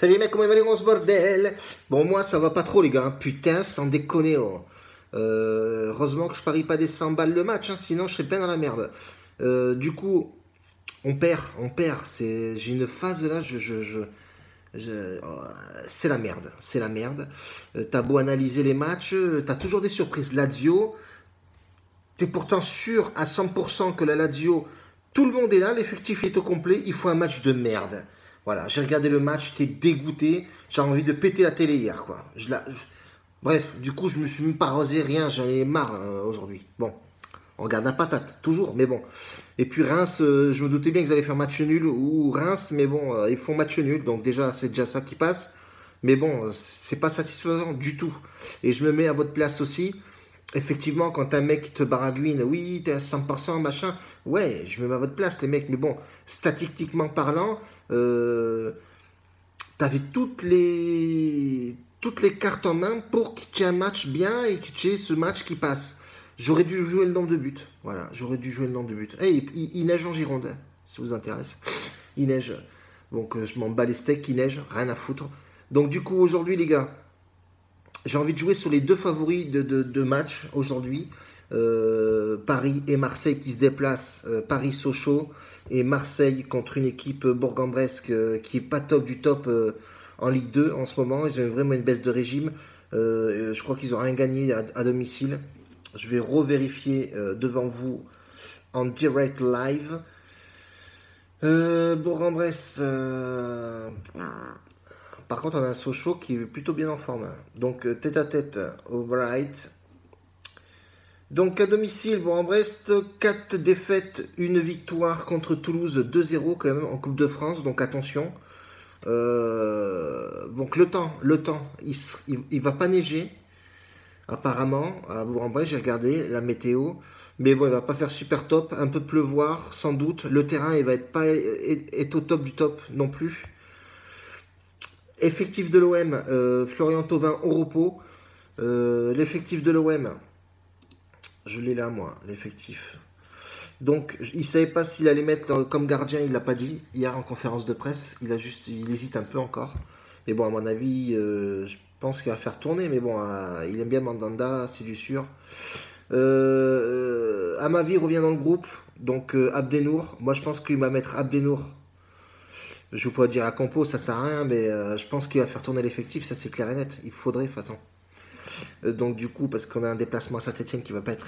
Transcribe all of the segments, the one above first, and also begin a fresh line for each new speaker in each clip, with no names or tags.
Salut les mecs, comment les grosses bordel Bon, moi ça va pas trop les gars, hein. putain, sans déconner. Oh. Euh, heureusement que je parie pas des 100 balles le match, hein, sinon je serais pas dans la merde. Euh, du coup, on perd, on perd. J'ai une phase là, je, je, oh, c'est la merde, c'est la merde. Euh, t'as beau analyser les matchs, t'as toujours des surprises. Lazio, t'es pourtant sûr à 100% que la Lazio, tout le monde est là, l'effectif est au complet, il faut un match de merde. Voilà, j'ai regardé le match, j'étais dégoûté, j'ai envie de péter la télé hier, quoi. Je la... Bref, du coup, je me suis même pas rosé, rien, j'en ai marre euh, aujourd'hui. Bon, on regarde la patate, toujours, mais bon. Et puis Reims, euh, je me doutais bien qu'ils allaient faire match nul, ou Reims, mais bon, euh, ils font match nul, donc déjà, c'est déjà ça qui passe. Mais bon, c'est pas satisfaisant du tout. Et je me mets à votre place aussi. Effectivement, quand un mec te baragouine, oui, t'es à 100%, machin, ouais, je me mets à votre place, les mecs, mais bon, statistiquement parlant, euh, t'avais toutes les, toutes les cartes en main pour qu'il y ait un match bien et qu'il y ait ce match qui passe. J'aurais dû jouer le nombre de buts. Voilà, j'aurais dû jouer le nombre de buts. Hey, il, neige en Gironde, si vous intéresse. Il neige. Donc euh, je m'en bats les steaks, il neige, rien à foutre. Donc du coup, aujourd'hui, les gars, j'ai envie de jouer sur les deux favoris de, de, match aujourd'hui. Euh, Paris et Marseille qui se déplacent. Euh, Paris-Sochaux et Marseille contre une équipe bourg-en-bresse qui est pas top du top en Ligue 2 en ce moment. Ils ont vraiment une baisse de régime. je crois qu'ils n'ont rien gagné à domicile. Je vais revérifier euh, devant vous en direct live. Euh, Bourg-en-Bresse. Euh, par contre, on a un Sochaux qui est plutôt bien en forme. Donc, tête à tête au Bright. Donc, à domicile, Bourg-en-Brest, 4 défaites, une victoire contre Toulouse, 2-0 quand même en Coupe de France. Donc, attention. donc, le temps, le temps, il, il va pas neiger. Apparemment, à Bourg-en-Bresse, j'ai regardé la météo. Mais bon, il va pas faire super top. Un peu pleuvoir, sans doute. Le terrain, il va être pas au top du top non plus. Effectif de l'OM, euh, Florian Thauvin au repos. Euh, l'effectif de l'OM, je l'ai là moi, l'effectif. Donc, il savait pas s'il allait mettre comme gardien, il l'a pas dit hier en conférence de presse. Il a juste, il hésite un peu encore. Mais bon, à mon avis, euh, je pense qu'il va faire tourner, mais bon, euh, il aime bien Mandanda, c'est du sûr. Euh, Amavi revient dans le groupe, donc euh, Abdenour. Moi, je pense qu'il va mettre Abdenour. Je peux pas dire à Compo, ça sert à rien, mais je pense qu'il va faire tourner l'effectif, ça c'est clair et net. Il faudrait, de toute façon. donc, du coup, parce qu'on a un déplacement à Saint-Etienne qui va pas être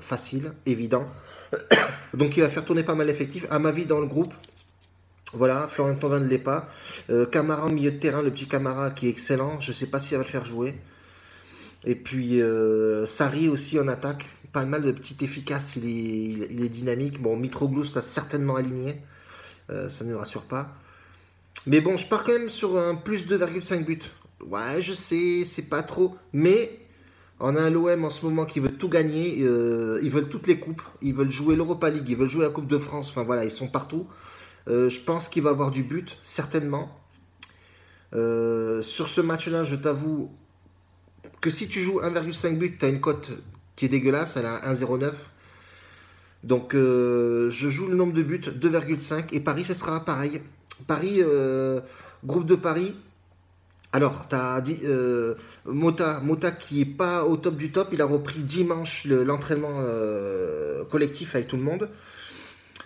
facile, évident. donc, il va faire tourner pas mal l'effectif. Amavi dans le groupe. Voilà, Florian Thauvin ne l'est pas. Euh, Camara en milieu de terrain, le petit Camara qui est excellent. Je sais pas s'il va le faire jouer. Et puis euh, Sari aussi en attaque. Pas mal de petit efficace, il est, il, est dynamique. Bon, Mitroglou, ça certainement aligné. Euh, ça ne rassure pas. Mais bon, je pars quand même sur un plus 2,5 buts. Ouais, je sais, c'est pas trop. Mais on a un l'OM en ce moment qui veut tout gagner. ils veulent toutes les coupes. Ils veulent jouer l'Europa League. Ils veulent jouer la Coupe de France. Enfin voilà, ils sont partout. Euh, je pense qu'il va avoir du but, certainement. Euh, sur ce match-là, je t'avoue que si tu joues 1,5 but, tu as une cote qui est dégueulasse, elle a 1,09. Donc euh, je joue le nombre de buts, 2,5. Et Paris, ce sera pareil. Paris, groupe de Paris. Alors, tu dit Mota, Mota qui est pas au top du top, il a repris dimanche l'entraînement collectif avec tout le monde.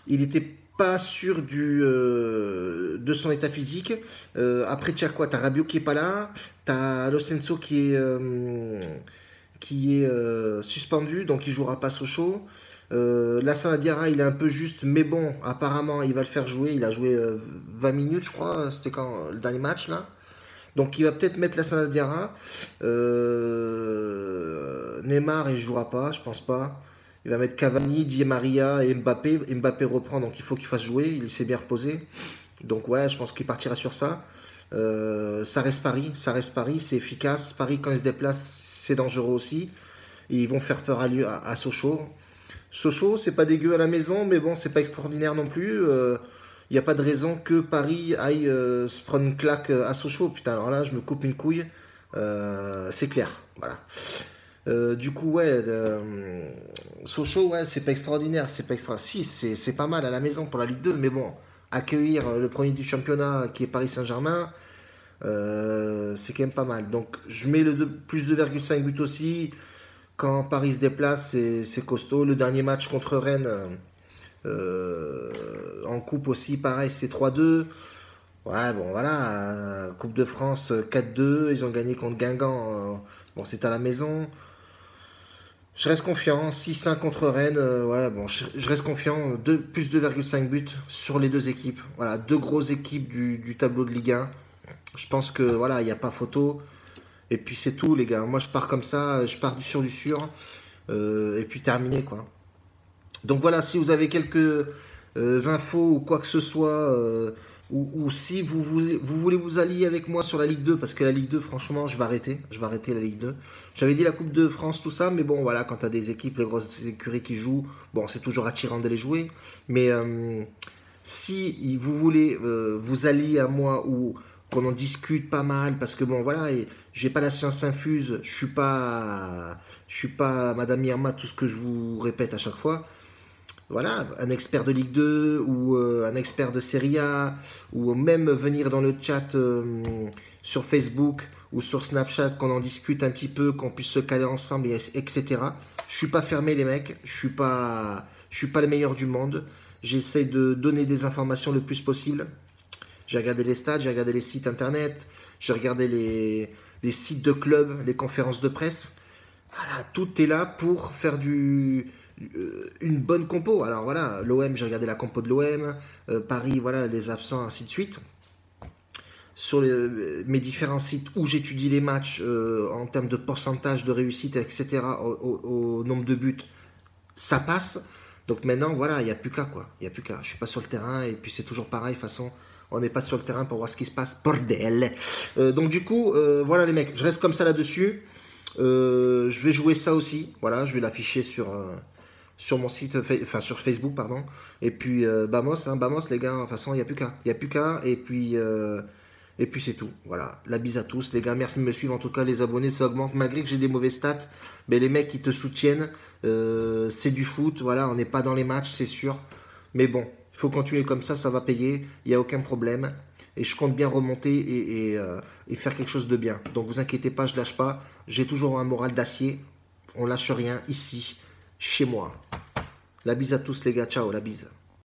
Il était pas sûr euh, de son état physique. Euh, après, tu as quoi Tu as qui est pas là. Tu as qui est, euh, est suspendu, donc il jouera pas Sochaux. Euh, la Diarra, il est un peu juste, mais bon, apparemment, il va le faire jouer. Il a joué 20 minutes, je crois. C'était quand le dernier match, là. Donc, il va peut-être mettre la Diarra. Neymar, il jouera pas, je pense pas. Il va mettre Cavani, Di Maria et Mbappé. Mbappé reprend, donc il faut qu'il fasse jouer. Il s'est bien reposé. Donc ouais, je pense qu'il partira sur ça. Euh, ça reste Paris, ça reste Paris, c'est efficace. Paris, quand il se déplace, c'est dangereux aussi. Ils vont faire peur à, lui, à, Sochaux. Sochaux, c'est pas dégueu à la maison, mais bon, c'est pas extraordinaire non plus. Il euh, n'y a pas de raison que Paris aille euh, se prendre une claque à Sochaux. Putain, alors là, je me coupe une couille. c'est clair, voilà. Euh, du coup, ouais, euh, Sochaux, ouais, c'est pas extraordinaire, c'est pas extra. Si, c'est pas mal à la maison pour la Ligue 2, mais bon, accueillir euh, le premier du championnat qui est Paris Saint-Germain, c'est quand même pas mal. Donc je mets le plus 2,5 buts aussi. Quand Paris se déplace, c'est costaud. Le dernier match contre Rennes en coupe aussi, pareil, c'est 3-2. Ouais, bon, voilà. Coupe de France 4-2. Ils ont gagné contre Guingamp. bon, c'est à la maison. Je reste confiant. 6-5 contre Rennes. Euh, ouais, bon, je, reste confiant. 2, plus 2,5 buts sur les deux équipes. Voilà, deux grosses équipes du, tableau de Ligue 1. Je pense que voilà, il n'y a pas photo. Et puis c'est tout, les gars. Moi, je pars comme ça. Je pars du sur du sur. Euh, et puis terminé, quoi. Donc voilà, si vous avez quelques euh, infos ou quoi que ce soit ou, si vous, vous, voulez vous allier avec moi sur la Ligue 2, parce que la Ligue 2, franchement, je vais arrêter. Je vais arrêter la Ligue 2. J'avais dit la Coupe de France, tout ça, mais bon, voilà, quand tu as des équipes, les grosses écuries qui jouent, bon, c'est toujours attirant de les jouer. Mais euh, si vous voulez euh, vous allier à moi ou qu'on en discute pas mal, parce que bon, voilà, j'ai pas la science infuse, je suis pas, suis pas Madame Irma, tout ce que je vous répète à chaque fois voilà, un expert de Ligue 2 ou euh, un expert de Serie A, ou même venir dans le chat euh, sur Facebook ou sur Snapchat, qu'on en discute un petit peu, qu'on puisse se caler ensemble, etc. Je suis pas fermé les mecs, je suis pas, je suis pas le meilleur du monde. J'essaie de donner des informations le plus possible. J'ai regardé les stades, j'ai regardé les sites internet, j'ai regardé les, les sites de clubs, les conférences de presse. Voilà, tout est là pour faire du, euh, une bonne compo. Alors voilà, l'OM, j'ai regardé la compo de l'OM, euh, Paris, voilà, les absents, ainsi de suite. Sur mes différents sites où j'étudie les matchs euh, en termes de pourcentage de réussite, etc., au, nombre de buts, ça passe. Donc maintenant, voilà, il n'y a plus qu'à quoi. Il n'y a plus qu'à. Je suis pas sur le terrain et puis c'est toujours pareil. De toute façon, on n'est pas sur le terrain pour voir ce qui se passe. Bordel. donc du coup, voilà les mecs, je reste comme ça là-dessus. je vais jouer ça aussi. Voilà, je vais l'afficher sur mon site, enfin sur Facebook, pardon. Et puis euh, Bamos, hein, Bamos, les gars, de toute façon, il n'y a plus qu'à. Il n'y a plus qu'à. Et puis, euh, et puis c'est tout. Voilà. La bise à tous, les gars. Merci de me suivre. En tout cas, les abonnés, ça augmente. Malgré que j'ai des mauvais stats, mais les mecs qui te soutiennent, euh, c'est du foot. Voilà, on n'est pas dans les matchs, c'est sûr. Mais bon, il faut continuer comme ça, ça va payer. Il n'y a aucun problème. Et je compte bien remonter et, et, et faire quelque chose de bien. Donc vous inquiétez pas, je lâche pas. J'ai toujours un moral d'acier. On lâche rien ici chez moi. La bise à tous les gars, ciao, la bise.